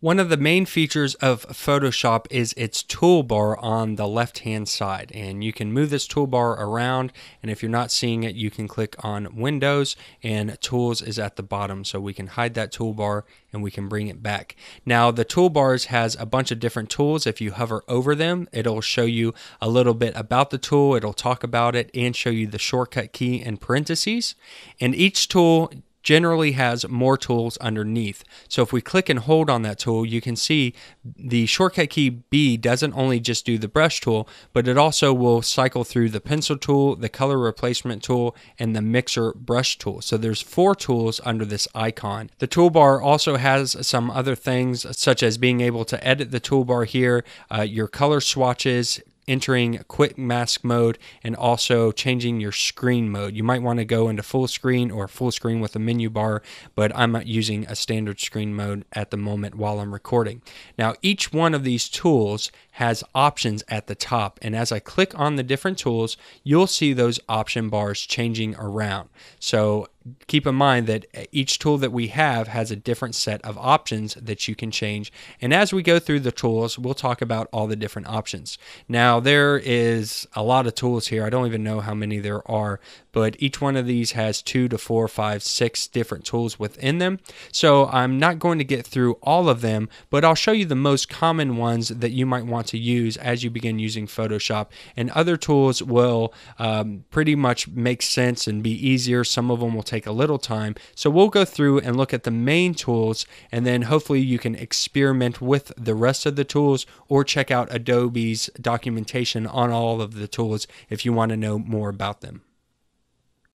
One of the main features of Photoshop is its toolbar on the left hand side and you can move this toolbar around and if you're not seeing it you can click on Windows and Tools is at the bottom so we can hide that toolbar and we can bring it back. Now the toolbars has a bunch of different tools. If you hover over them it'll show you a little bit about the tool, it'll talk about it and show you the shortcut key in parentheses and each tool generally has more tools underneath. So if we click and hold on that tool, you can see the shortcut key B doesn't only just do the brush tool, but it also will cycle through the pencil tool, the color replacement tool, and the mixer brush tool. So there's four tools under this icon. The toolbar also has some other things such as being able to edit the toolbar here, uh, your color swatches, entering quick mask mode and also changing your screen mode. You might want to go into full screen or full screen with a menu bar, but I'm using a standard screen mode at the moment while I'm recording. Now, each one of these tools has options at the top, and as I click on the different tools, you'll see those option bars changing around. So keep in mind that each tool that we have has a different set of options that you can change. And as we go through the tools, we'll talk about all the different options. Now, there is a lot of tools here. I don't even know how many there are, but each one of these has two to four, five, six different tools within them. So I'm not going to get through all of them, but I'll show you the most common ones that you might want to use as you begin using Photoshop. And other tools will um, pretty much make sense and be easier. Some of them will take a little time. So we'll go through and look at the main tools, and then hopefully you can experiment with the rest of the tools or check out Adobe's documentation on all of the tools if you want to know more about them.